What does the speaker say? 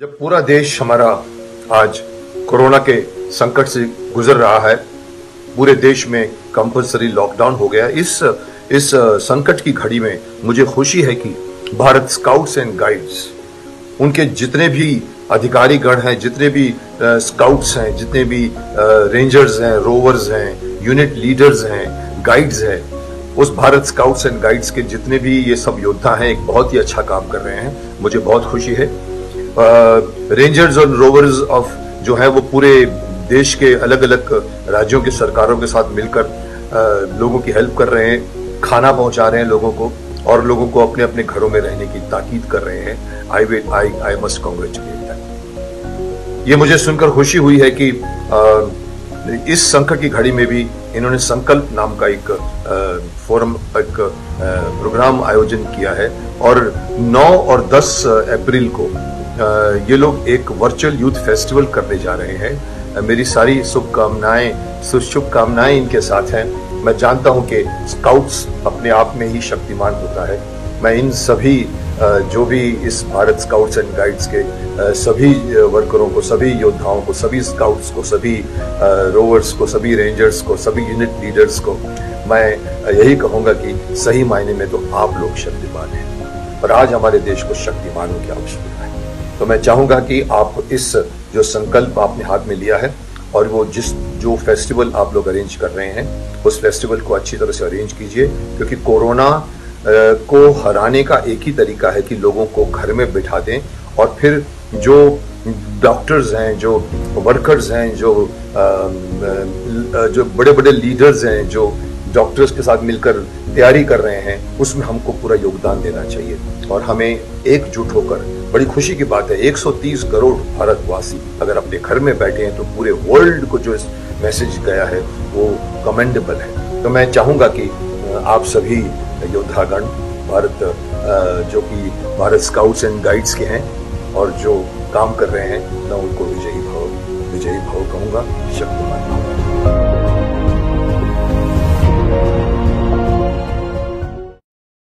जब पूरा देश हमारा आज कोरोना के संकट से गुजर रहा है, पूरे देश में कंपलसरी लॉकडाउन हो गया इस इस संकट की घड़ी में मुझे खुशी है कि भारत स्काउट्स एंड गाइड्स उनके जितने भी अधिकारी गण हैं, जितने भी स्काउट्स हैं, जितने भी रेंजर्स हैं रोवर्स हैं यूनिट लीडर्स हैं गाइड्स हैं उस भारत स्काउट्स एंड गाइड्स के जितने भी ये सब योद्धा हैं एक बहुत ही अच्छा काम कर रहे हैं। मुझे बहुत खुशी है। रेंजर्स और रोवर्स ऑफ़ जो है वो पूरे देश के अलग अलग राज्यों के सरकारों के साथ मिलकर लोगों की हेल्प कर रहे हैं खाना पहुँचा रहे हैं लोगों को और लोगों को अपने अपने घरों में रहने की ताकीद कर रहे हैं। I will I I must congratulate ये मुझे सुनकर खुशी हुई है कि आ, इस संकट की घड़ी में भी इन्होंने संकल्प नाम का एक फोरम, एक प्रोग्राम आयोजन किया है और 9 और 10 अप्रैल को ये लोग एक वर्चुअल यूथ फेस्टिवल करने जा रहे हैं। मेरी सारी शुभकामनाएँ शुभकामनाएँ इनके साथ हैं। मैं जानता हूँ कि स्काउट्स अपने आप में ही शक्तिमान होता है। मैं इन सभी जो भी इस भारत स्काउट्स एंड गाइड्स के सभी वर्करों को, सभी योद्धाओं को, सभी स्काउट्स को, सभी रोवर्स को, सभी रेंजर्स को, सभी यूनिट लीडर्स को, मैं यही कहूँगा कि सही मायने में तो आप लोग शक्तिमान हैं और आज हमारे देश को शक्तिमानों की आवश्यकता है। तो मैं चाहूँगा कि आप इस जो संकल्प आपने हाथ में लिया है और वो जिस, जो फेस्टिवल आप लोग अरेंज कर रहे हैं, उस फेस्टिवल को अच्छी तरह से अरेंज कीजिए, क्योंकि कोरोना को हराने का एक ही तरीका है कि लोगों को घर में बिठा दें और फिर जो डॉक्टर्स हैं, जो वर्कर्स हैं, जो जो बड़े बड़े लीडर्स हैं, जो डॉक्टर्स के साथ मिलकर तैयारी कर रहे हैं, उसमें हमको पूरा योगदान देना चाहिए। और हमें एकजुट होकर, बड़ी खुशी की बात है 130 करोड़ भारतवासी अगर अपने घर में बैठे हैं तो पूरे वर्ल्ड को जो इस मैसेज गया है, वो कमेंडेबल है। तो मैं चाहूँगा कि आप सभी योद्धागण, भारत जो कि भारत स्काउट्स एंड गाइड्स के हैं और जो काम कर रहे हैं, मैं उनको विजयी भाव विजयी भाव कहूँगा। शक्तिमान